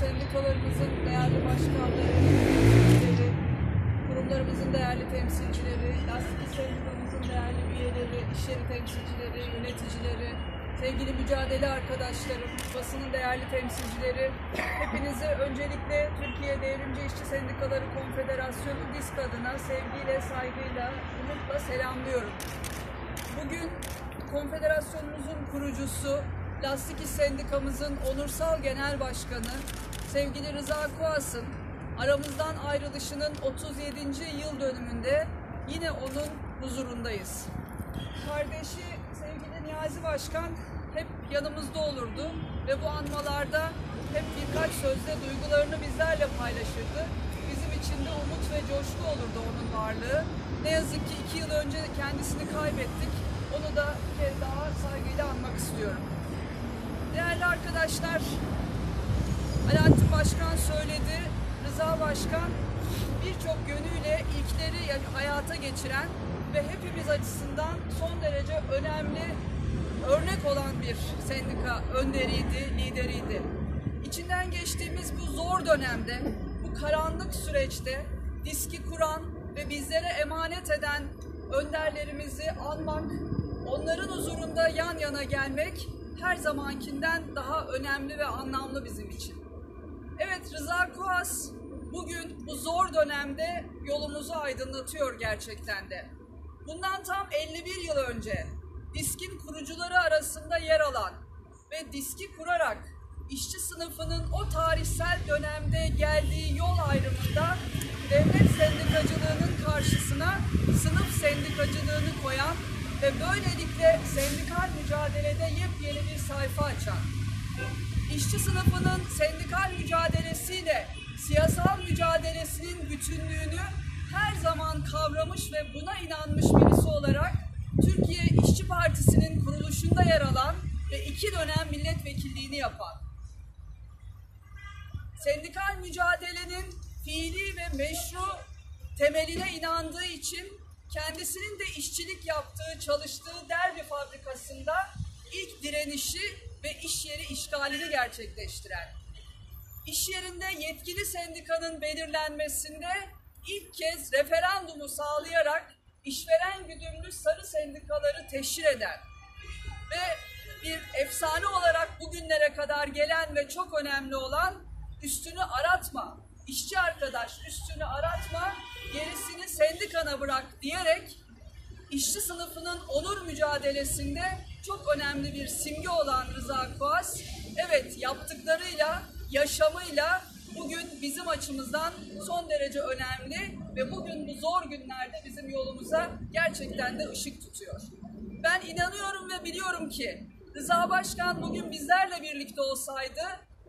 sendikalarımızın değerli başkanları, temsilcileri, kurumlarımızın değerli temsilcileri, lastik sendikamızın değerli üyeleri, iş yeri temsilcileri, yöneticileri, sevgili mücadele arkadaşlarım, basının değerli temsilcileri, hepinizi öncelikle Türkiye Devrimci İşçi Sendikaları Konfederasyonu DİSK adına sevgiyle, saygıyla, umutla selamlıyorum. Bugün konfederasyonumuzun kurucusu, Lastik İş Sendikamızın onursal genel başkanı sevgili Rıza Kuas'ın aramızdan ayrılışının 37. yıl dönümünde yine onun huzurundayız. Kardeşi sevgili Niyazi Başkan hep yanımızda olurdu ve bu anmalarda hep birkaç sözle duygularını bizlerle paylaşırdı. Bizim için de umut ve coşku olurdu onun varlığı. Ne yazık ki iki yıl önce kendisini kaybettik. Onu da bir kere daha saygıyla anmak istiyorum. Değerli arkadaşlar, Alaaddin Başkan söyledi, Rıza Başkan birçok yönüyle ilkleri hayata geçiren ve hepimiz açısından son derece önemli örnek olan bir sendika önderiydi, lideriydi. İçinden geçtiğimiz bu zor dönemde, bu karanlık süreçte diski kuran ve bizlere emanet eden önderlerimizi anmak, onların huzurunda yan yana gelmek her zamankinden daha önemli ve anlamlı bizim için. Evet Rıza Kuas bugün bu zor dönemde yolumuzu aydınlatıyor gerçekten de. Bundan tam 51 yıl önce DİSK'in kurucuları arasında yer alan ve DİSK'i kurarak işçi sınıfının o tarihsel dönemde geldiği yol ayrımında devlet sendikacılığının karşısına sınıf sendikacılığını koyan ve böylelikle sendikal mücadelede yepyeni bir sayfa açan, işçi sınıfının sendikal mücadelesiyle siyasal mücadelesinin bütünlüğünü her zaman kavramış ve buna inanmış birisi olarak Türkiye İşçi Partisi'nin kuruluşunda yer alan ve iki dönem milletvekilliğini yapan, sendikal mücadelenin fiili ve meşru temeline inandığı için kendisinin de işçilik yaptığı, çalıştığı derbi fabrikasında ilk direnişi ve iş yeri işgalini gerçekleştiren, iş yerinde yetkili sendikanın belirlenmesinde ilk kez referandumu sağlayarak işveren güdümlü sarı sendikaları teşhir eden ve bir efsane olarak bugünlere kadar gelen ve çok önemli olan üstünü aratma, işçi arkadaş üstünü aratma, gerisini sendikana bırak diyerek işçi sınıfının onur mücadelesinde çok önemli bir simge olan Rıza Kuas, evet yaptıklarıyla, yaşamıyla bugün bizim açımızdan son derece önemli ve bugün bu zor günlerde bizim yolumuza gerçekten de ışık tutuyor. Ben inanıyorum ve biliyorum ki Rıza Başkan bugün bizlerle birlikte olsaydı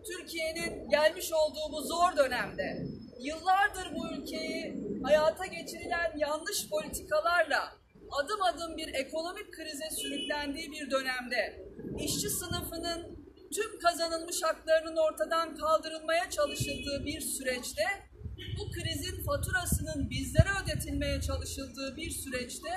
Türkiye'nin gelmiş olduğu bu zor dönemde yıllardır bu ülkeyi hayata geçirilen yanlış politikalarla adım adım bir ekonomik krize sürüklendiği bir dönemde işçi sınıfının tüm kazanılmış haklarının ortadan kaldırılmaya çalışıldığı bir süreçte bu krizin faturasının bizlere ödetilmeye çalışıldığı bir süreçte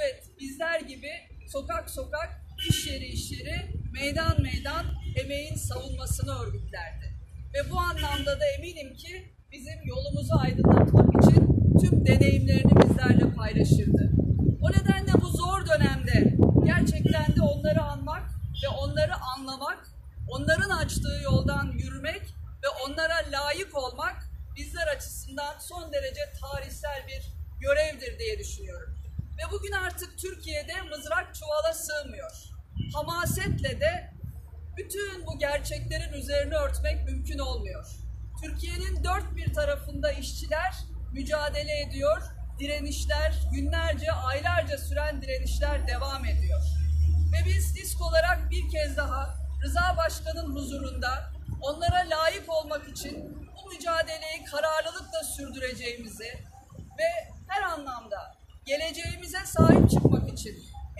evet bizler gibi sokak sokak, iş yeri iş yeri, meydan meydan emeğin savunmasını örgütlerdi. Ve bu anlamda da eminim ki bizim yolumuzu aydınlatmak için tüm deneyimlerini bizlerle paylaşırdı. O nedenle bu zor dönemde gerçekten de onları anmak ve onları anlamak, onların açtığı yoldan yürümek ve onlara layık olmak bizler açısından son derece tarihsel bir görevdir diye düşünüyorum. Ve bugün artık Türkiye'de mızrak çuvala sığmıyor. Hamasetle de bütün bu gerçeklerin üzerine örtmek mümkün olmuyor. Türkiye'nin dört bir tarafında işçiler mücadele ediyor, direnişler, günlerce, aylarca süren direnişler devam ediyor. Ve biz disk olarak bir kez daha Rıza Başkan'ın huzurunda onlara layık olmak için bu mücadeleyi kararlılıkla sürdüreceğimizi ve her anlamda geleceğimize sahip çıkmak için,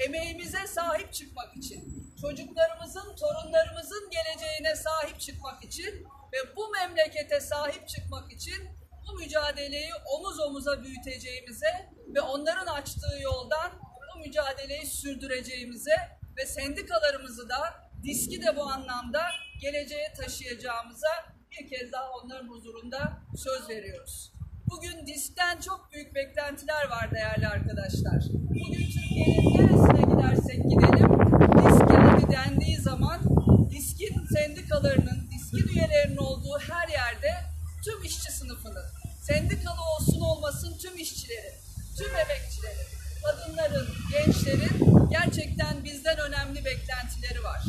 emeğimize sahip çıkmak için, çocuklarımızın, torunlarımızın geleceğine sahip çıkmak için ve bu memlekete sahip çıkmak için bu mücadeleyi omuz omuza büyüteceğimize ve onların açtığı yoldan bu mücadeleyi sürdüreceğimize ve sendikalarımızı da diski de bu anlamda geleceğe taşıyacağımıza bir kez daha onların huzurunda söz veriyoruz. Bugün diskten çok büyük beklentiler var değerli arkadaşlar. Bugün Türkiye'nin neresine gidersek gidelim, disk geldi dendiği zaman diskin sendikalarının, diskin üyelerinin olduğu her yerde tüm işçi sınıfının, sendikalı olsun olmasın tüm işçilerin, tüm emekçilerin, kadınların, gençlerin gerçekten bizden önemli beklentileri var.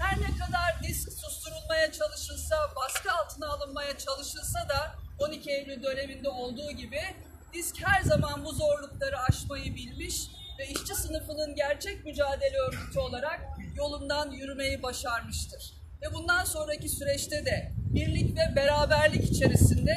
Her ne kadar disk susturulmaya çalışılsa, baskı altına alınmaya çalışılsa da 12 Eylül döneminde olduğu gibi disk her zaman bu zorlukları aşmayı bilmiş ve işçi sınıfının gerçek mücadele örgütü olarak yolundan yürümeyi başarmıştır. Ve bundan sonraki süreçte de birlik ve beraberlik içerisinde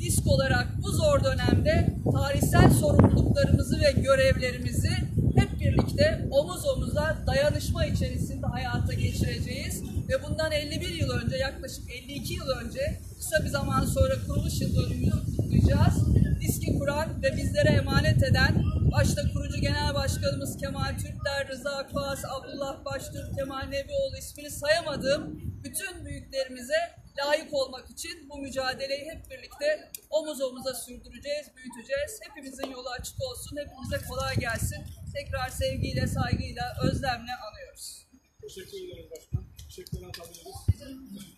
disk olarak bu zor dönemde tarihsel sorumluluklarımızı ve görevlerimizi hep birlikte omuz omuza dayanışma içerisinde hayata geçireceğiz. Ve bundan 51 yıl önce, yaklaşık 52 yıl önce kısa bir zaman sonra kuruluş yıl dönümümüzü kutlayacağız. Diski kuran ve bizlere emanet eden başta kurucu genel başkanımız Kemal Türkler, Rıza Kuas, Abdullah Baştürk, Kemal Nebioğlu ismini sayamadığım bütün büyüklerimize layık olmak için bu mücadeleyi hep birlikte omuz omuza sürdüreceğiz, büyüteceğiz. Hepimizin yolu açık olsun, hepimize kolay gelsin. Tekrar sevgiyle, saygıyla, özlemle anıyoruz. Teşekkür ederiz başkan. Teşekkürler tabii.